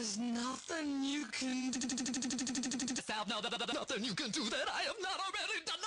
There's nothing you can do. Sal, no, no, no, nothing you can do that I have not already done